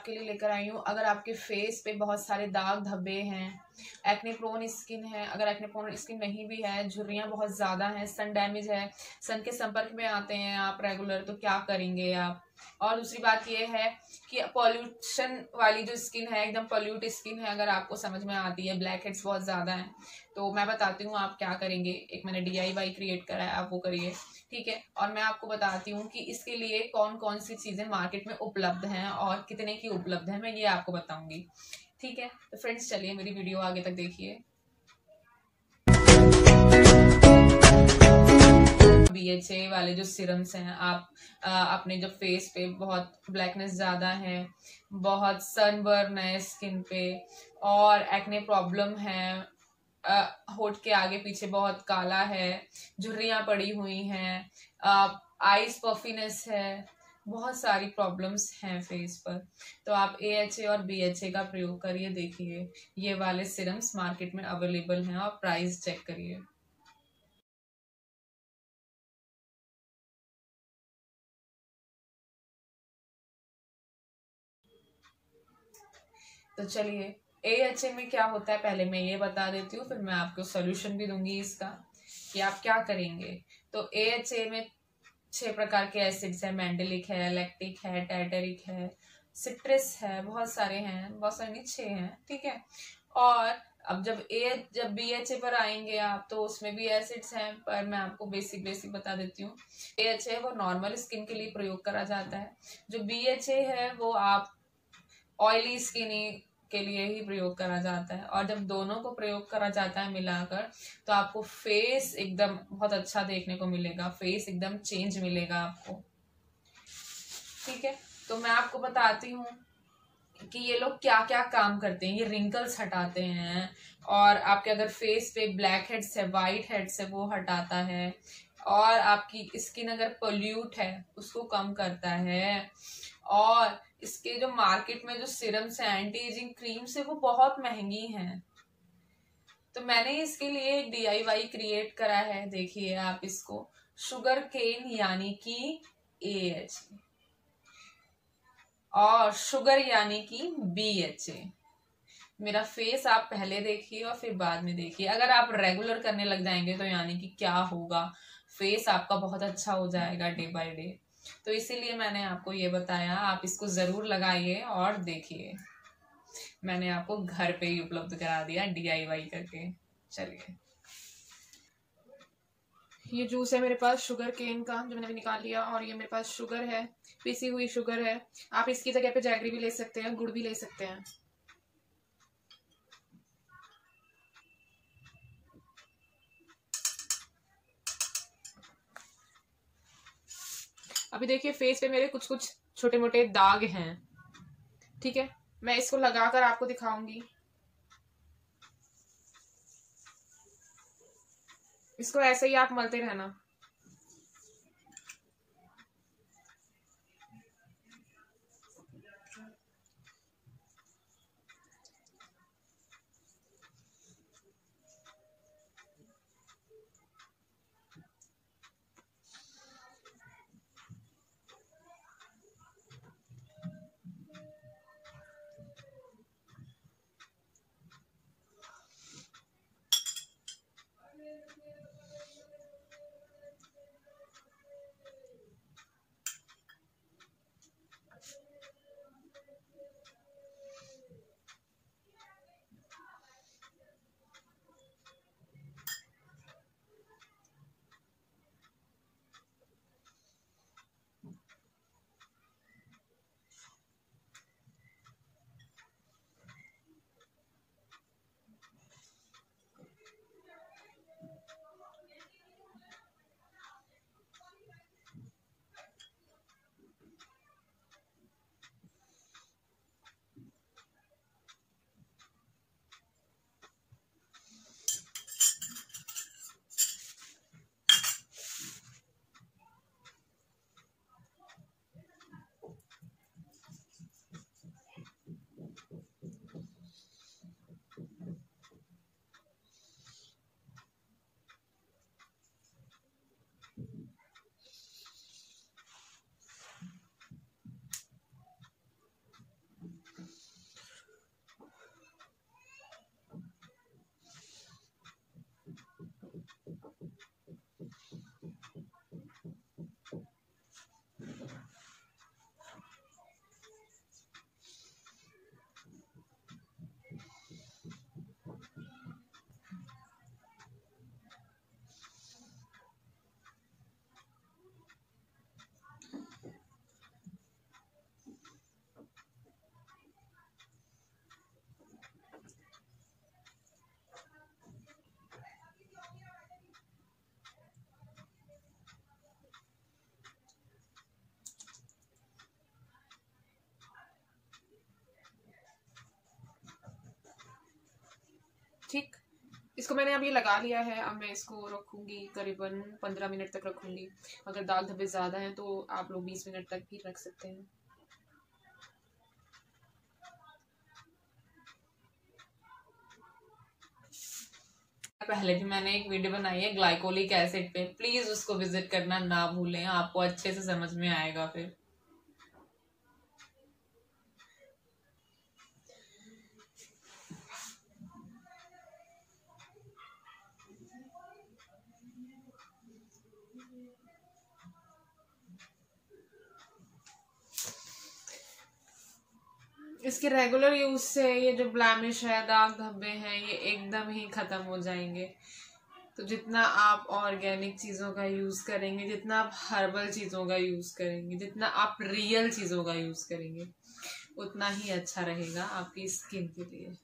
आपके लिए लेकर आई हूँ। अगर आपके फेस पे बहुत सारे दाग धब्बे हैं एक्ने प्रोन स्किन है, अगर एक्ने प्रोन स्किन नहीं भी है, झुर्रियाँ बहुत ज़्यादा हैं सन डैमेज है सन के संपर्क में आते हैं आप रेगुलर तो क्या करेंगे आप? और दूसरी बात ये है कि पॉल्यूशन वाली जो स्किन है, एकदम पॉल्यूट स्किन है, अगर आपको समझ में आती है ब्लैक हेड्स बहुत ज़्यादा हैं तो मैं बताती हूँ आप क्या करेंगे। एक मैंने डी आई वाई क्रिएट करा है, आप वो करिए, ठीक है? और मैं आपको बताती हूँ कि इसके लिए कौन कौन सी चीज़ें मार्केट में उपलब्ध हैं और कितने की उपलब्ध है, मैं ये आपको बताऊँगी, ठीक है? तो फ्रेंड्स चलिए मेरी वीडियो आगे तक देखिए। बी एच ए वाले जो सिरम्स हैं आप आ, अपने जो फेस पे बहुत ब्लैकनेस ज़्यादा है बहुत सनबर्न है स्किन पे और एक्ने प्रॉब्लम है होठ के आगे पीछे बहुत काला है झुर्रियाँ पड़ी हुई हैं आइस पफिनेस है बहुत सारी प्रॉब्लम्स हैं फेस पर। तो आप ए एच ए और बी एच ए का प्रयोग करिए देखिए ये वाले सिरम्स मार्केट में अवेलेबल हैं और प्राइस चेक करिए। तो चलिए ए एच ए में क्या होता है पहले मैं ये बता देती हूँ, फिर मैं आपको सोल्यूशन भी दूँगी इसका कि आप क्या करेंगे। तो ए एच ए में छह प्रकार के एसिड्स है मैंडलिक है लैक्टिक है टैटरिक है सिट्रस है, बहुत सारे हैं, बहुत सारे नहीं छः हैं, ठीक है? और अब जब ए जब बी एच ए पर आएँगे आप तो उसमें भी एसिड्स हैं, पर मैं आपको बेसिक बेसिक बता देती हूँ। ए एच ए वो नॉर्मल स्किन के लिए प्रयोग करा जाता है। जो बी एच ए है, वो आप ऑयली स्किन के लिए ही प्रयोग करा जाता है। और जब दोनों को प्रयोग करा जाता है मिलाकर तो आपको फेस एकदम बहुत अच्छा देखने को मिलेगा। फेस एकदम चेंज मिलेगा आपको। ठीक है? तो मैं आपको बताती हूँ कि ये लोग क्या क्या काम करते हैं। ये रिंकल्स हटाते हैं और आपके अगर फेस पे ब्लैक हेड्स है वाइट हेड्स है, वो हटाता है। और आपकी स्किन अगर पोल्यूट है, उसको कम करता है। और इसके जो मार्केट में जो सिरम्स है एंटी एजिंग क्रीम्स है, वो बहुत महँगी हैं। तो मैंने इसके लिए एक डीआईवाई क्रिएट करा है, देखिए आप इसको। शुगर केन यानी कि ए एच और शुगर यानी कि बी एच ए मेरा फेस आप पहले देखिए और फिर बाद में देखिए। अगर आप रेगुलर करने लग जाएँगे तो यानी कि क्या होगा? फेस आपका बहुत अच्छा हो जाएगा डे बाय डे तो इसीलिए मैंने आपको ये बताया, आप इसको ज़रूर लगाइए और देखिए। मैंने आपको घर पे ही उपलब्ध करा दिया डीआईवाई करके। चलिए। ये जूस है मेरे पास शुगर केन का, जो मैंने अभी निकाल लिया और ये मेरे पास शुगर है, पीसी हुई शुगर है। आप इसकी जगह पे जैगरी भी ले सकते हैं, गुड़ भी ले सकते हैं। अभी देखिए फेस पे मेरे कुछ कुछ छोटे मोटे दाग हैं। ठीक है? मैं इसको लगाकर आपको दिखाऊँगी। इसको ऐसे ही आप मलते रहना। ठीक। इसको मैंने अभी लगा लिया है, अब मैं इसको रखूँगी करीबन पंद्रह मिनट तक रखूँगी। अगर दाग धब्बे ज़्यादा हैं तो आप लोग बीस मिनट तक भी रख सकते हैं। पहले भी मैंने एक वीडियो बनाई है ग्लाइकोलिक एसिड पे। प्लीज़ उसको विज़िट करना ना भूलें, आपको अच्छे से समझ में आएगा फिर। इसके रेगुलर यूज़ से ये जो ब्लैमिश है, दाग धब्बे हैं, ये एकदम ही ख़त्म हो जाएँगे। तो जितना आप ऑर्गेनिक चीज़ों का यूज़ करेंगे, जितना आप हर्बल चीज़ों का यूज़ करेंगे, जितना आप रियल चीज़ों का यूज़ करेंगे, उतना ही अच्छा रहेगा आपकी स्किन के लिए।